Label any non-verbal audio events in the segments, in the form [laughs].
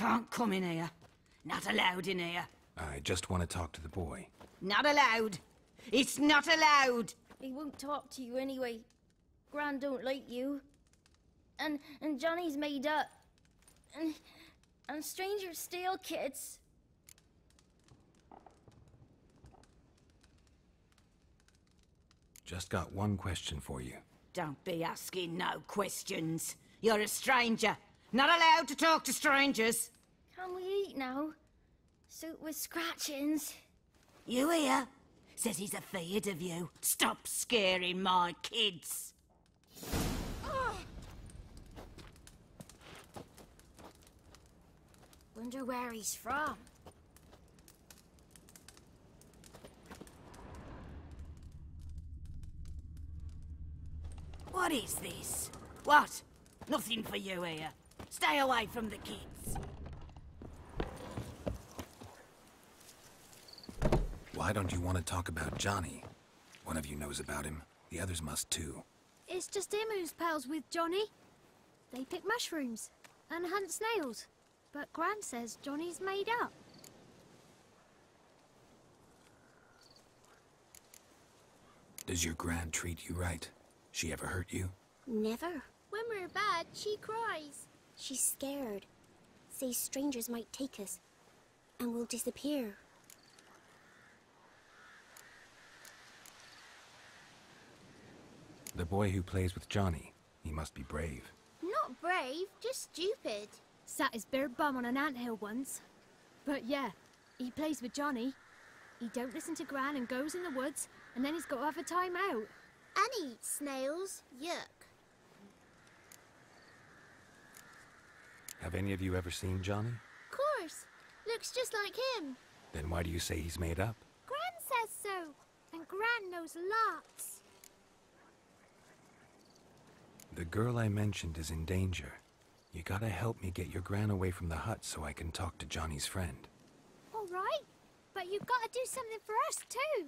Can't come in here. Not allowed in here. I just want to talk to the boy. Not allowed. It's not allowed. He won't talk to you anyway. Gran don't like you. And and Johnny's made up. And and strangers steal kids. Just got one question for you. Don't be asking no questions. You're a stranger. Not allowed to talk to strangers. Can we eat now? Soup with scratchings. You hear? Says he's afeard of you. Stop scaring my kids. [sighs] Wonder where he's from. What is this? What? Nothing for you here. Stay away from the kids. Why don't you want to talk about Johnny? One of you knows about him. The others must too. It's just him who's pals with Johnny. They pick mushrooms and hunt snails. But Gran says Johnny's made up. Does your gran treat you right? She ever hurt you? Never. When we're bad, she cries. She's scared. Says strangers might take us. And we'll disappear. The boy who plays with Johnny. He must be brave. Not brave, just stupid. Sat his bare bum on an anthill once. But yeah, he plays with Johnny. He don't listen to Gran and goes in the woods, and then he's got to have a time out. And eats snails. Yuck. Have any of you ever seen Johnny? Of course. Looks just like him. Then why do you say he's made up? Gran says so. And Gran knows lots. The girl I mentioned is in danger. You gotta help me get your gran away from the hut so I can talk to Johnny's friend. All right. But you've got to do something for us, too.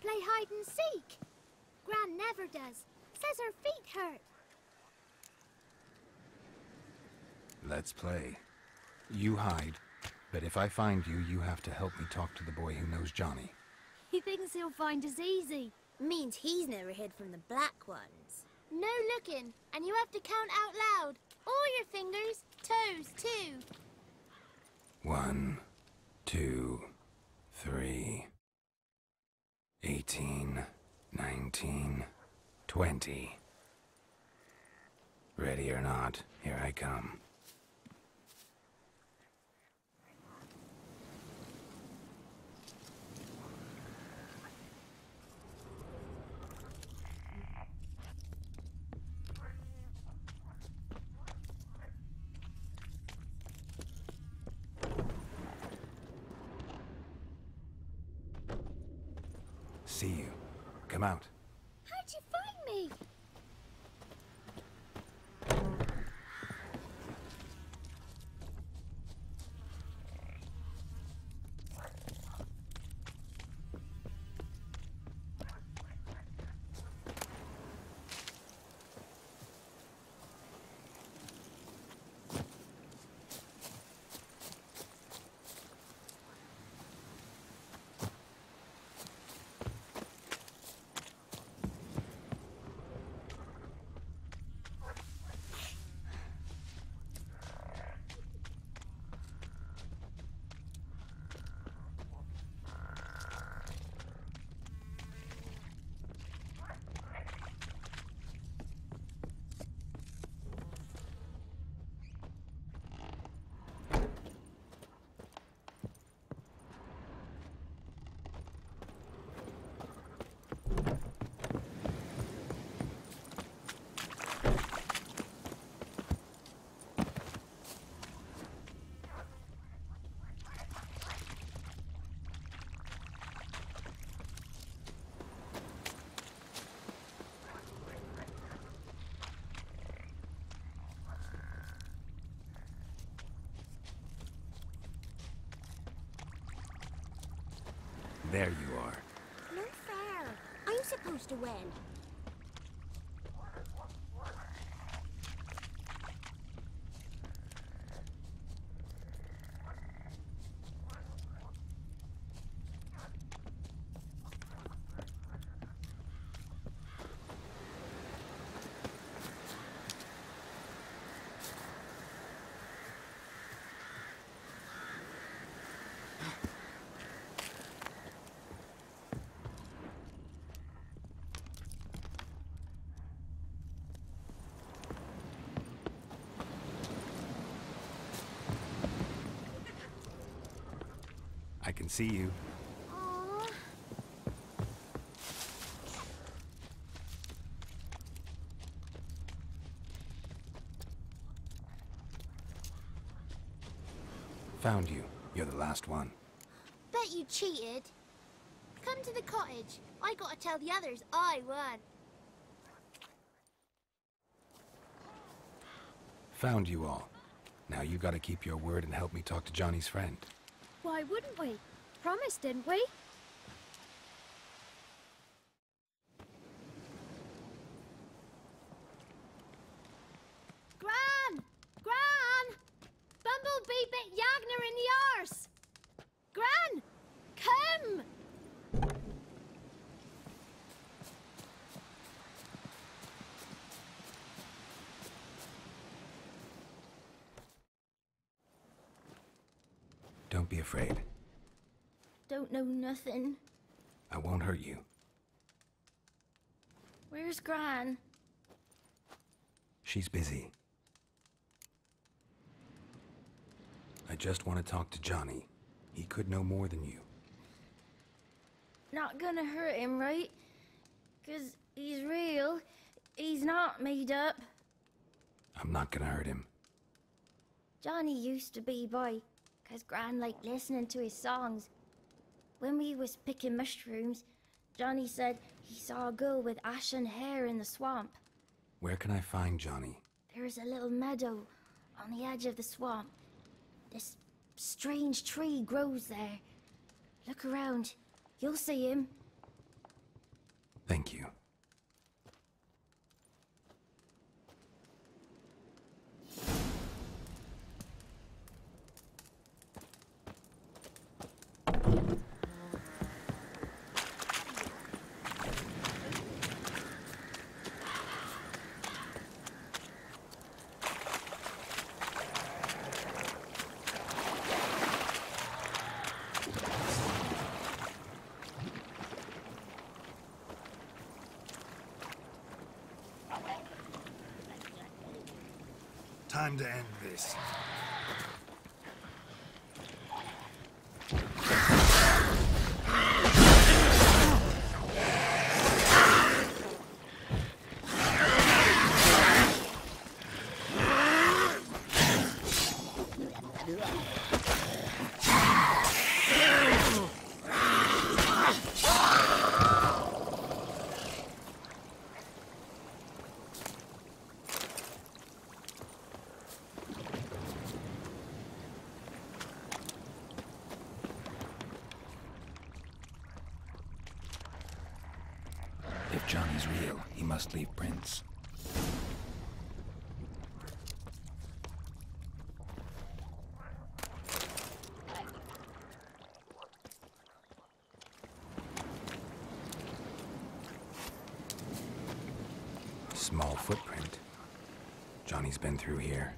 Play hide and seek. Gran never does. Says her feet hurt. Let's play. You hide, but if I find you, you have to help me talk to the boy who knows Johnny. He thinks he'll find us easy. Means he's never hid from the black ones. No looking, and you have to count out loud. All your fingers, toes too. One, two, three, eighteen, nineteen, twenty. Ready or not, here I come. See you. Come out. How'd you find me? There you are. No fair. I'm supposed to win. Can see you. Aww. Found you. You're the last one. Bet you cheated. Come to the cottage. I gotta tell the others I won. Found you all. Now you gotta keep your word and help me talk to Johnny's friend. Why wouldn't we? Promised, didn't we? Gran! Gran! Bumblebee bit Yagna in the arse! Gran! Come! Don't be afraid. Don't know nothing. I won't hurt you. Where's Gran? She's busy. I just want to talk to Johnny. He could know more than you. Not gonna hurt him, right? Cause he's real. He's not made up. I'm not gonna hurt him. Johnny used to be boy, cause Gran liked listening to his songs. When we was picking mushrooms, Johnny said he saw a girl with ashen hair in the swamp. Where can I find Johnny? There is a little meadow on the edge of the swamp. This strange tree grows there. Look around. You'll see him. Thank you. Time to end this. Johnny's real, he must leave prints. Small footprint. Johnny's been through here.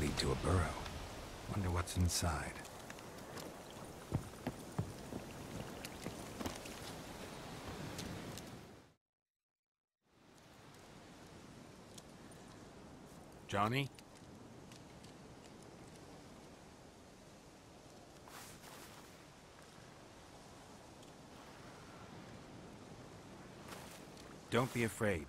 Lead to a burrow. Wonder what's inside. Johnny? Don't be afraid.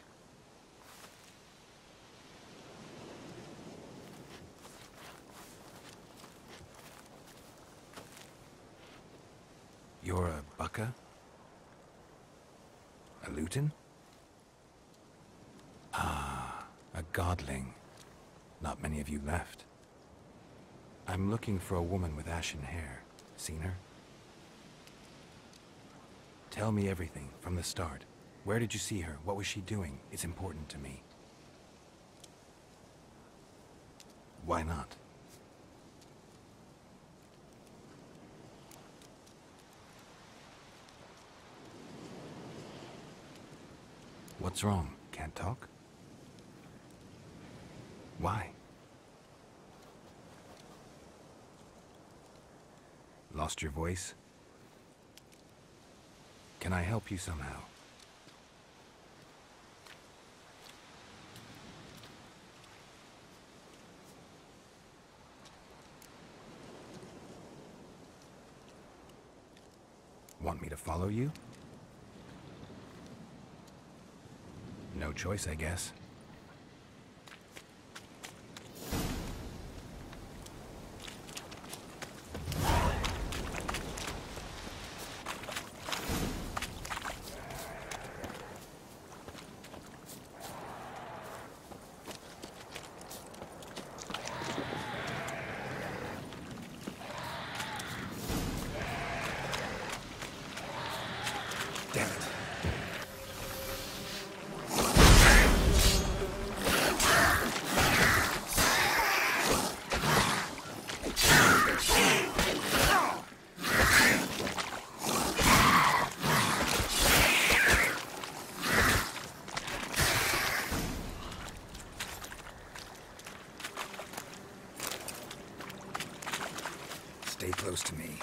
you left. I'm looking for a woman with ashen hair. Seen her? Tell me everything, from the start. Where did you see her? What was she doing? It's important to me. Why not? What's wrong? Can't talk? Why? Lost your voice? Can I help you somehow? Want me to follow you? No choice, I guess. Damn it. Stay close to me.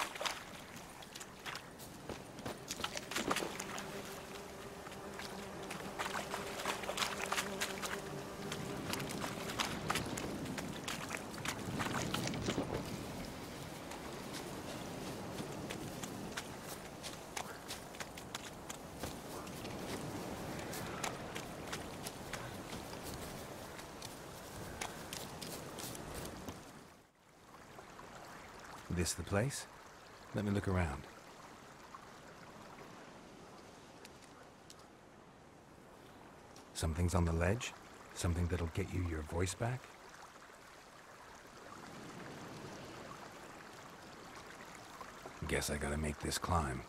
This the place? Let me look around. Something's on the ledge? Something that'll get you your voice back? Guess I gotta make this climb.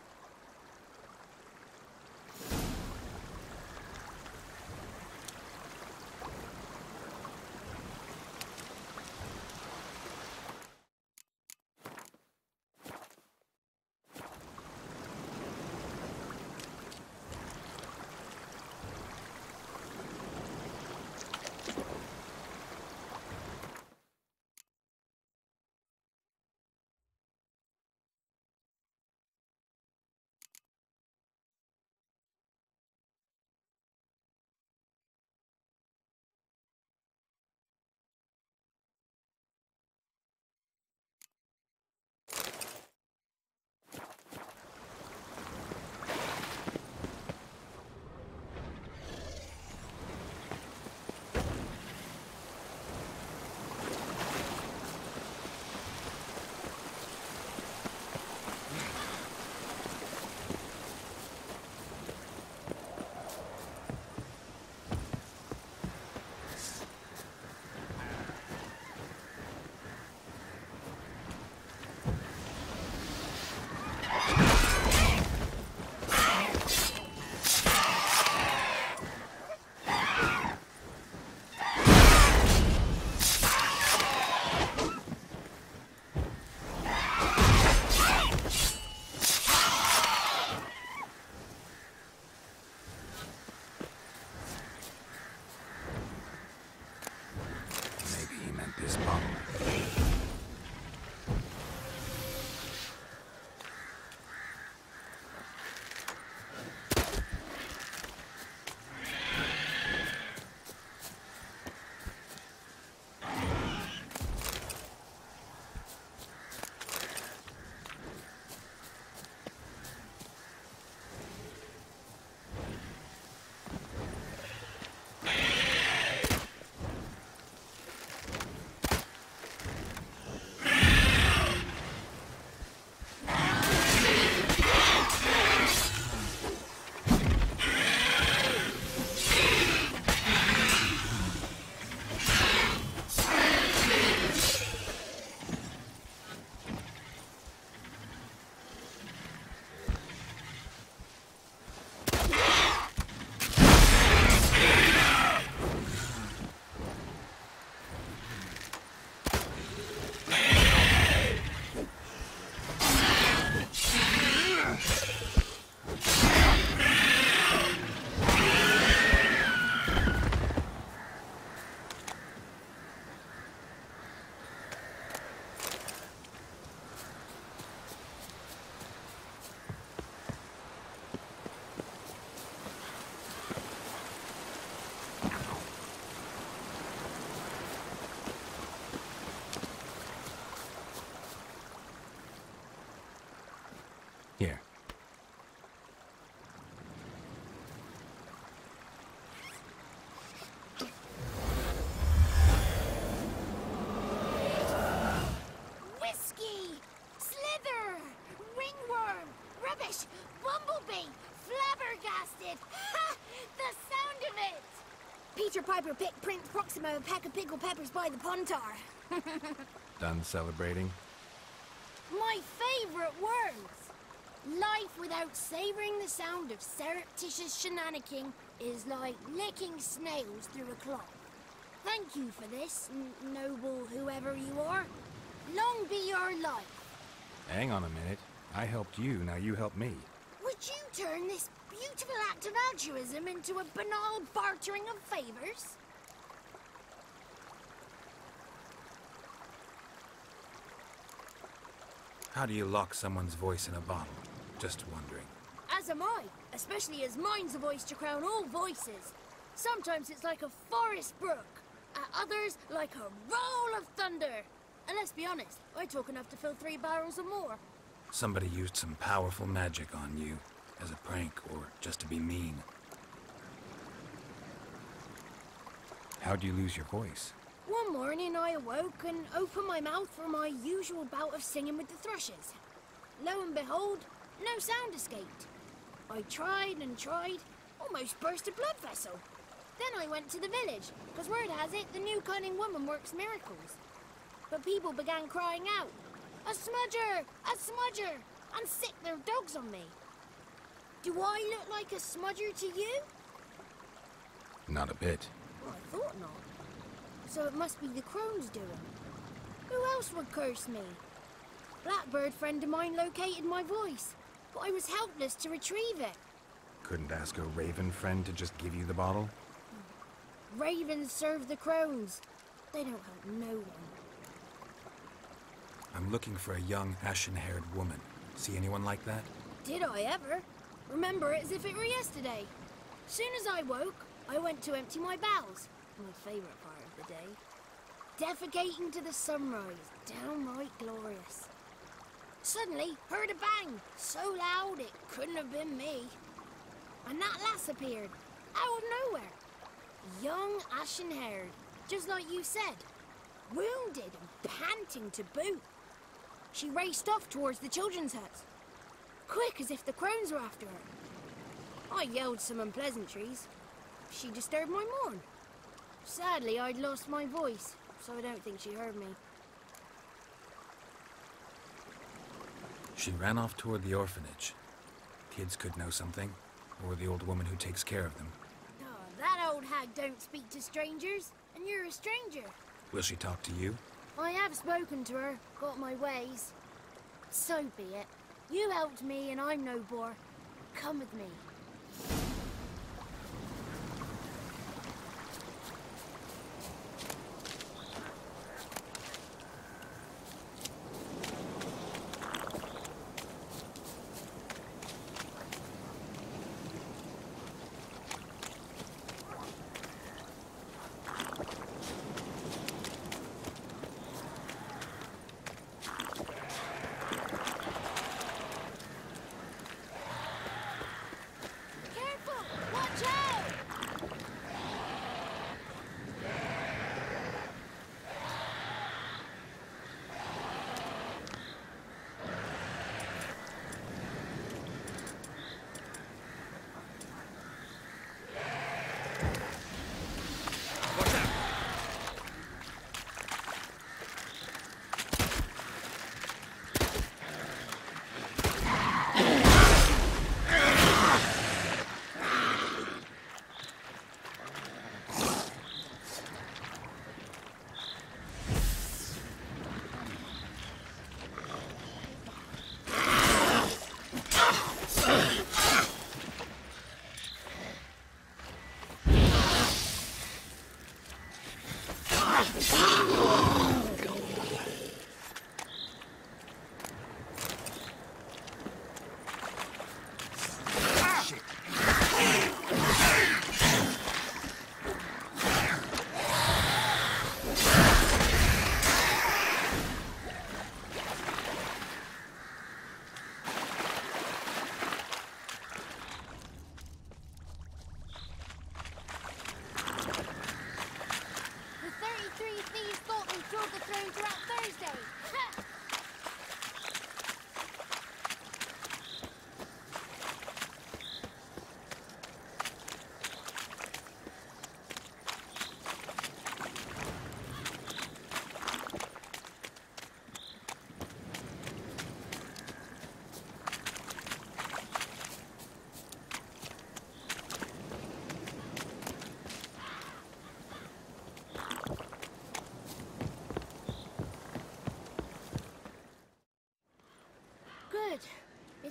Blasted! Ha! The sound of it! Peter Piper picked Prince Proximo a peck of pickled peppers by the Pontar. [laughs] Done celebrating? My favorite words! Life without savoring the sound of surreptitious shenanigans is like licking snails through a cloth. Thank you for this, noble whoever you are. Long be your life. Hang on a minute. I helped you, now you help me. Would you turn this beautiful act of altruism into a banal bartering of favors? How do you lock someone's voice in a bottle? Just wondering. As am I, especially as mine's a voice to crown all voices. Sometimes it's like a forest brook, at others like a roll of thunder. And let's be honest, I talk enough to fill three barrels or more. Somebody used some powerful magic on you, as a prank or just to be mean. How'd you lose your voice? One morning I awoke and opened my mouth for my usual bout of singing with the thrushes. Lo and behold, no sound escaped. I tried and tried, almost burst a blood vessel. Then I went to the village, because word has it the new cunning woman works miracles. But people began crying out, A smudger! A smudger! And sick their dogs on me. Do I look like a smudger to you? Not a bit. Well, I thought not. So it must be the crone's doing. Who else would curse me? Blackbird friend of mine located my voice, but I was helpless to retrieve it. Couldn't ask a raven friend to just give you the bottle? Ravens serve the crones. They don't help no one. I'm looking for a young, ashen-haired woman. See anyone like that? Did I ever? Remember it as if it were yesterday. Soon as I woke, I went to empty my bowels. My favourite part of the day. Defecating to the sunrise, downright glorious. Suddenly, heard a bang, so loud it couldn't have been me. And that lass appeared, out of nowhere. Young, ashen-haired, just like you said. Wounded and panting to boot. She raced off towards the children's hut. Quick as if the crones were after her. I yelled some unpleasantries. She disturbed my morn. Sadly, I'd lost my voice, so I don't think she heard me. She ran off toward the orphanage. Kids could know something, or the old woman who takes care of them. Oh, that old hag don't speak to strangers, and you're a stranger. Will she talk to you? I have spoken to her, got my ways. So be it. You helped me, and I'm no bore. Come with me.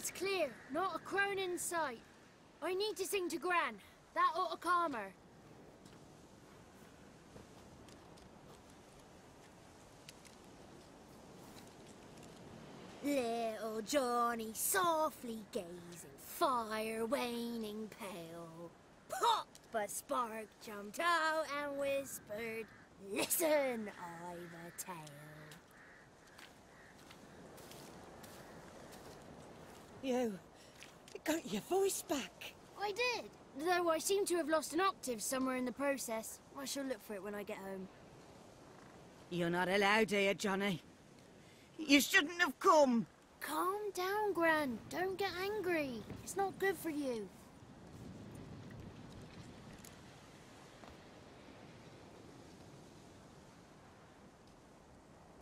It's clear, not a crone in sight. I need to sing to Gran. That ought to calm her. Little Johnny softly gazing, fire waning pale. Pop! A spark jumped out and whispered, Listen, I've a tale. You got your voice back. I did, though I seem to have lost an octave somewhere in the process. I shall look for it when I get home. You're not allowed here, Johnny. You shouldn't have come. Calm down, Gran. Don't get angry. It's not good for you.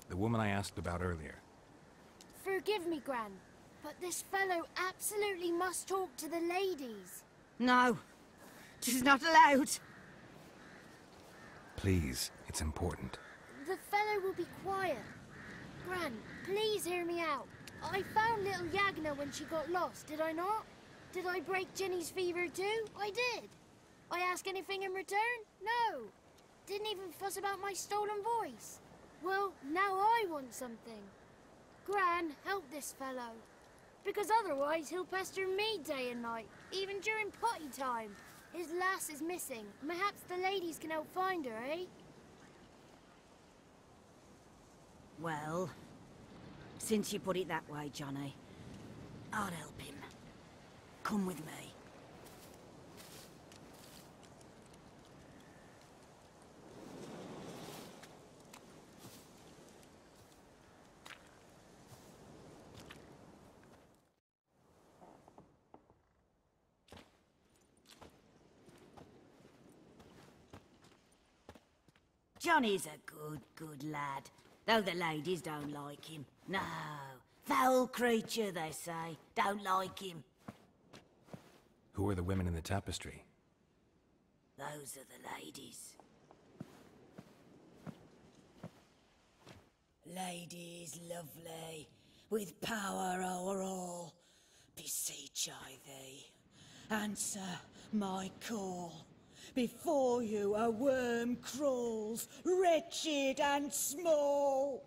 The woman I asked about earlier. Forgive me, Gran, but this fellow absolutely must talk to the ladies. No. She's not allowed. Please, it's important. The fellow will be quiet. Gran, please hear me out. I found little Yagna when she got lost, did I not? Did I break Jenny's fever too? I did. I ask anything in return? No. Didn't even fuss about my stolen voice. Well, now I want something. Gran, help this fellow. Because otherwise he'll pester me day and night, even during potty time. His lass is missing. Perhaps the ladies can help find her, eh? Well, since you put it that way, Johnny, I'll help him. Come with me. Johnny's a good, good lad, though the ladies don't like him. No, foul creature, they say. Don't like him. Who are the women in the tapestry? Those are the ladies. Ladies lovely, with power o'er all, beseech I thee, answer my call. Before you a worm crawls, wretched and small.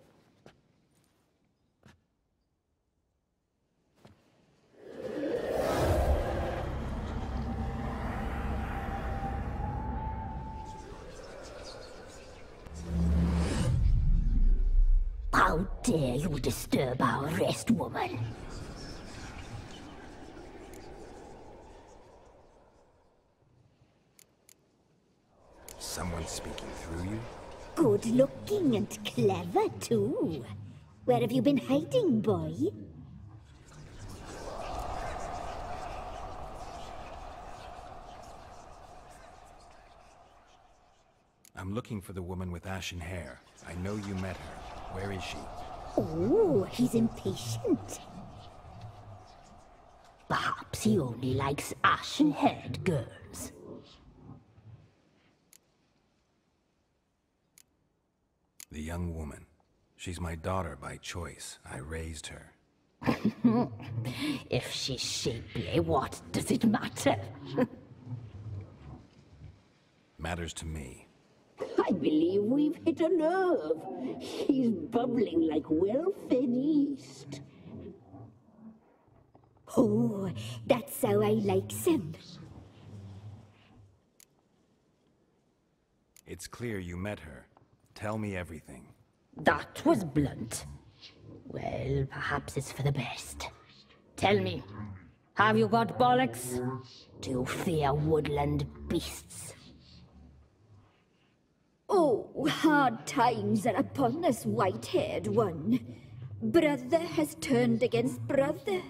How dare you disturb our rest, woman? Speaking through you? Good looking and clever, too. Where have you been hiding, boy? I'm looking for the woman with ashen hair. I know you met her. Where is she? Oh, he's impatient. Perhaps he only likes ashen-haired girls. The young woman. She's my daughter by choice. I raised her. [laughs] If she's shapely, what does it matter? [laughs] Matters to me. I believe we've hit a nerve. He's bubbling like well-fed yeast. Oh, that's how I likes him. It's clear you met her. Tell me everything. That was blunt. Well, perhaps it's for the best. Tell me, have you got bollocks? Do you fear woodland beasts? Oh, hard times are upon us, white-haired one. Brother has turned against brother.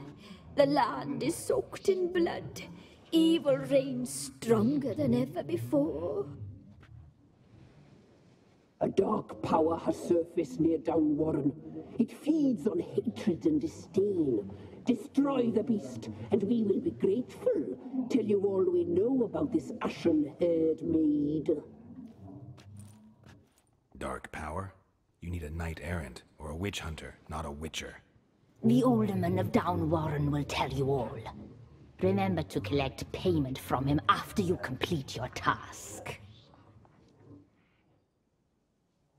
The land is soaked in blood. Evil reigns stronger than ever before. A dark power has surfaced near Downwarren. It feeds on hatred and disdain. Destroy the beast, and we will be grateful. Tell you all we know about this ashen-haired maid. Dark power? You need a knight errant or a witch hunter, not a witcher. The Alderman of Downwarren will tell you all. Remember to collect payment from him after you complete your task.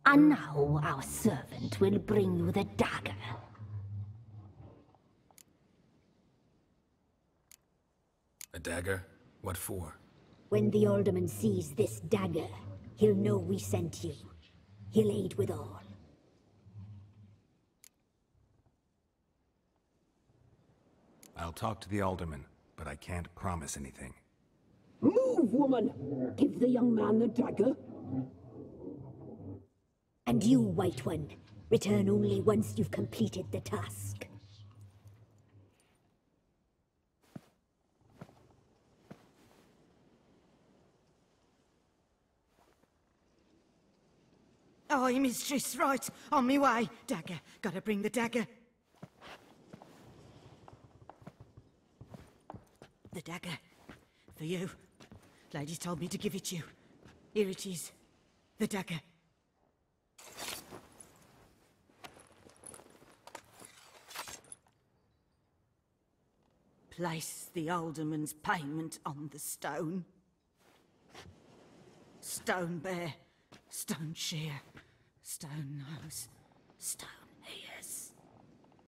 And now our servant will bring you the dagger. A dagger? What for? When the Alderman sees this dagger, he'll know we sent you. He'll aid with all. I'll talk to the alderman, but I can't promise anything. Move, woman! Give the young man the dagger. And you, White One, return only once you've completed the task. Aye, mistress, right. On me way. Dagger. Gotta bring the dagger. The dagger. For you. Lady told me to give it you. Here it is. The dagger. Place the alderman's payment on the stone. Stone bear, stone shear, stone nose, stone